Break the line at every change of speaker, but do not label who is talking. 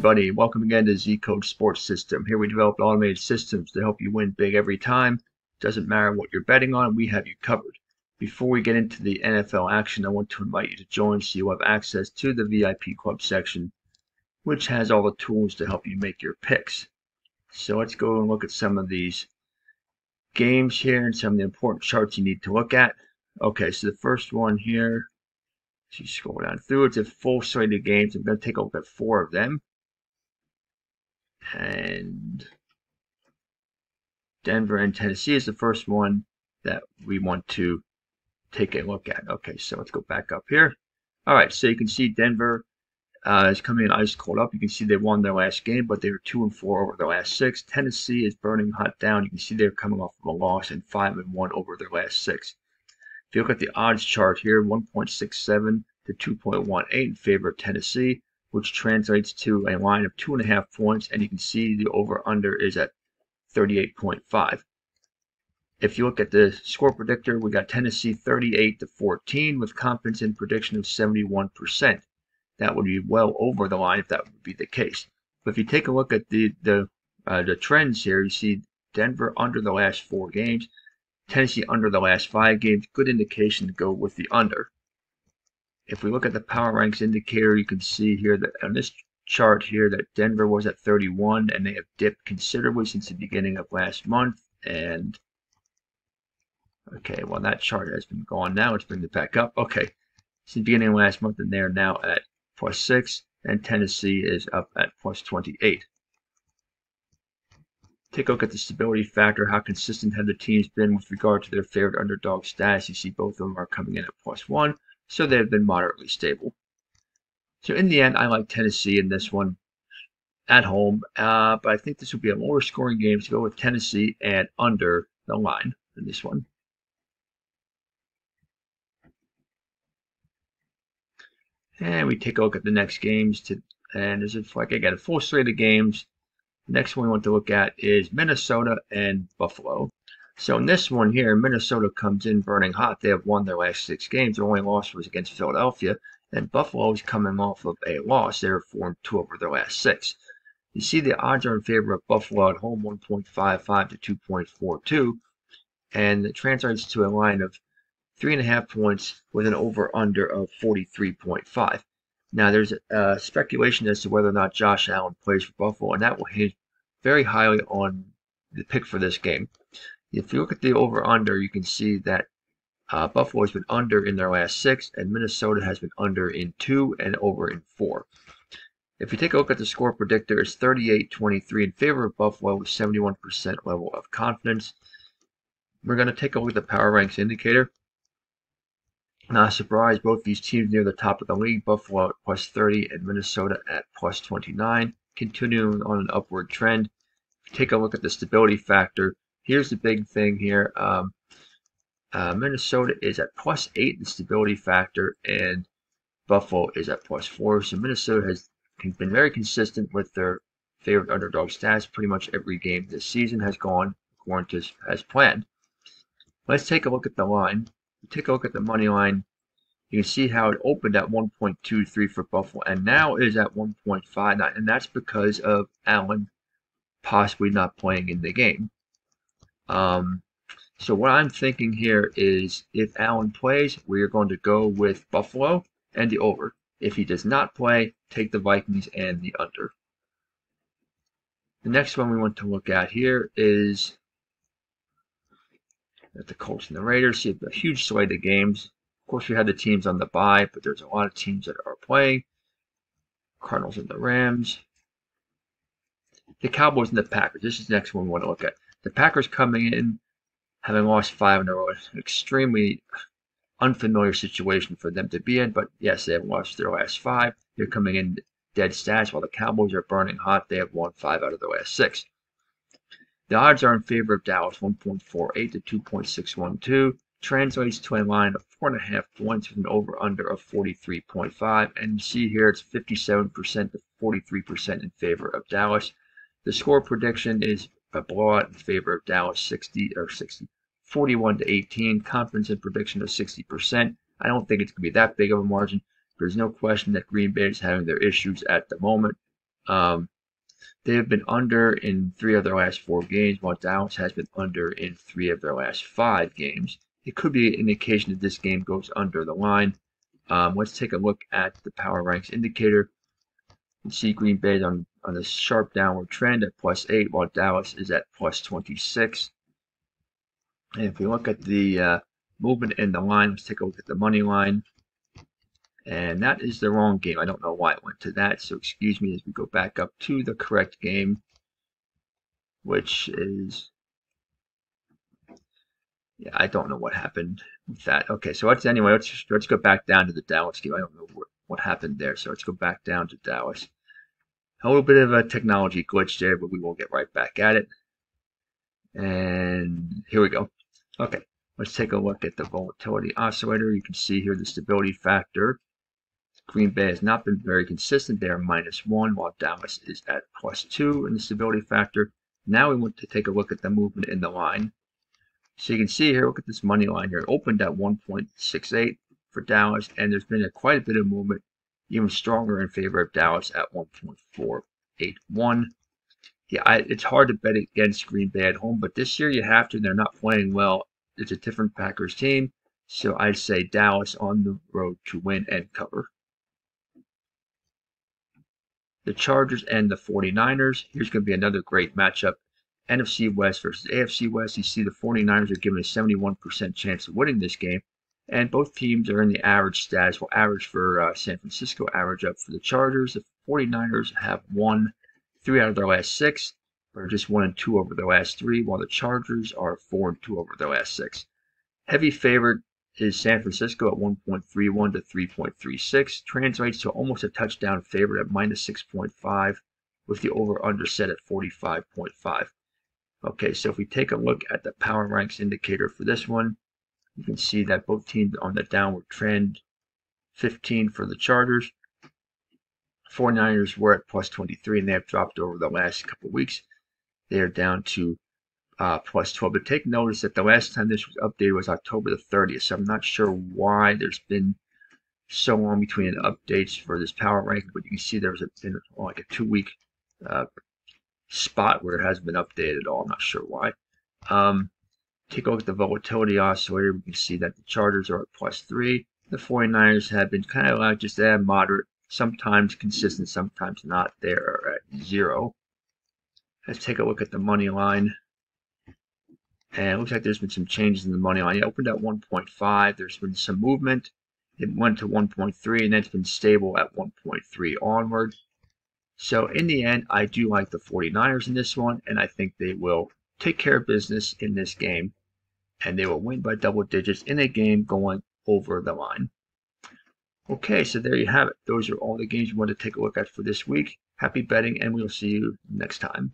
Everybody, welcome again to Z Code Sports System. Here we develop automated systems to help you win big every time. Doesn't matter what you're betting on, we have you covered. Before we get into the NFL action, I want to invite you to join so you have access to the VIP Club section, which has all the tools to help you make your picks. So let's go and look at some of these games here and some of the important charts you need to look at. Okay, so the first one here, as you scroll down through, it's a full slate of games. I'm going to take a look at four of them. And Denver and Tennessee is the first one that we want to take a look at. Okay, so let's go back up here. All right, so you can see Denver uh, is coming in ice cold up. You can see they won their last game, but they were two and four over their last six. Tennessee is burning hot down. You can see they're coming off of a loss and five and one over their last six. If you look at the odds chart here, 1.67 to 2.18 in favor of Tennessee, which translates to a line of two and a half points, and you can see the over/under is at 38.5. If you look at the score predictor, we got Tennessee 38 to 14 with confidence in prediction of 71% that would be well over the line if that would be the case. But if you take a look at the the uh, the trends here, you see Denver under the last four games, Tennessee under the last five games. Good indication to go with the under. If we look at the power ranks indicator, you can see here that on this chart here that Denver was at 31 and they have dipped considerably since the beginning of last month. And okay, well that chart has been gone now. Let's bring it back up. Okay, since the beginning of last month, and they're now at plus 6, and Tennessee is up at plus 28. Take a look at the stability factor. How consistent have the teams been with regard to their favorite underdog status? You see both of them are coming in at plus 1, so they've been moderately stable. So in the end, I like Tennessee in this one at home, uh, but I think this will be a lower scoring game to go with Tennessee and under the line in this one. And we take a look at the next games. To, and as a, like I got a full slate of games. Next one we want to look at is Minnesota and Buffalo. So in this one here, Minnesota comes in burning hot. They have won their last six games. Their only loss was against Philadelphia. And Buffalo is coming off of a loss. They're formed two over their last six. You see the odds are in favor of Buffalo at home 1.55 to 2.42. And it translates to a line of three and a half points with an over under of 43.5. Now, there's uh, speculation as to whether or not Josh Allen plays for Buffalo, and that will hinge very highly on the pick for this game. If you look at the over under, you can see that uh, Buffalo has been under in their last six, and Minnesota has been under in two and over in four. If you take a look at the score predictor, it's 38 23 in favor of Buffalo with 71% level of confidence. We're going to take a look at the power ranks indicator. Not a surprise, both these teams near the top of the league, Buffalo at plus 30 and Minnesota at plus 29, continuing on an upward trend. Take a look at the stability factor. Here's the big thing here. Um, uh, Minnesota is at plus 8 in stability factor, and Buffalo is at plus 4. So Minnesota has been very consistent with their favorite underdog stats. Pretty much every game this season has gone according to as planned. Let's take a look at the line take a look at the money line, you can see how it opened at 1.23 for Buffalo and now is at 1.59, and that's because of Allen possibly not playing in the game. Um, so what I'm thinking here is if Allen plays, we are going to go with Buffalo and the over. If he does not play, take the Vikings and the under. The next one we want to look at here is at the Colts and the Raiders. Have a huge slate of games. Of course, we had the teams on the bye, but there's a lot of teams that are playing. Cardinals and the Rams. The Cowboys and the Packers. This is the next one we want to look at. The Packers coming in, having lost five in a row, an extremely unfamiliar situation for them to be in. But yes, they have lost their last five. They're coming in dead stats while the Cowboys are burning hot. They have won five out of their last six. The odds are in favor of Dallas 1.48 to 2.612, translates to a line of 4.5 points with an over under of 43.5. And you see here it's 57% to 43% in favor of Dallas. The score prediction is a blowout in favor of Dallas 60 or 60 41 to 18. Confidence in prediction of 60%. I don't think it's going to be that big of a margin. There's no question that Green Bay is having their issues at the moment. Um, they have been under in three of their last four games, while Dallas has been under in three of their last five games. It could be an indication that this game goes under the line. Um, let's take a look at the power ranks indicator. See Green Bay on, on a sharp downward trend at plus 8, while Dallas is at plus 26. And if we look at the uh, movement in the line, let's take a look at the money line. And that is the wrong game. I don't know why it went to that, so excuse me as we go back up to the correct game, which is yeah, I don't know what happened with that. Okay, so let's anyway, let's let's go back down to the Dallas game. I don't know what, what happened there, so let's go back down to Dallas. A little bit of a technology glitch there, but we will get right back at it. And here we go. Okay, let's take a look at the volatility oscillator. You can see here the stability factor. Green Bay has not been very consistent. They are minus one, while Dallas is at plus two in the stability factor. Now we want to take a look at the movement in the line. So you can see here, look at this money line here. It opened at 1.68 for Dallas, and there's been a, quite a bit of movement, even stronger in favor of Dallas at 1.481. Yeah, I, it's hard to bet against Green Bay at home, but this year you have to. They're not playing well. It's a different Packers team, so I'd say Dallas on the road to win and cover. The Chargers and the 49ers. Here's going to be another great matchup. NFC West versus AFC West, you see the 49ers are given a 71% chance of winning this game. And both teams are in the average status. Well, average for uh, San Francisco, average up for the Chargers. The 49ers have won three out of their last six, are just one and two over their last three, while the Chargers are four and two over their last six. Heavy favorite is San Francisco at 1.31 to 3.36, translates to almost a touchdown favorite at minus 6.5, with the over under set at 45.5. Okay, so if we take a look at the power ranks indicator for this one, you can see that both teams on the downward trend. 15 for the Chargers. 49ers were at plus 23 and they have dropped over the last couple weeks. They are down to uh, plus 12. But take notice that the last time this was updated was October the 30th. So I'm not sure why there's been so long between updates for this power rank, but you can see there's been like a two week uh, spot where it hasn't been updated at all. I'm not sure why. Um, take a look at the volatility oscillator. We can see that the Chargers are at plus three. The 49ers have been kind of like just at moderate, sometimes consistent, sometimes not. They are at zero. Let's take a look at the money line. And it looks like there's been some changes in the money line. It opened at 1.5. There's been some movement. It went to 1.3 and then it's been stable at 1.3 onward. So in the end, I do like the 49ers in this one, and I think they will take care of business in this game, and they will win by double digits in a game going over the line. Okay, so there you have it. Those are all the games you want to take a look at for this week. Happy betting, and we'll see you next time.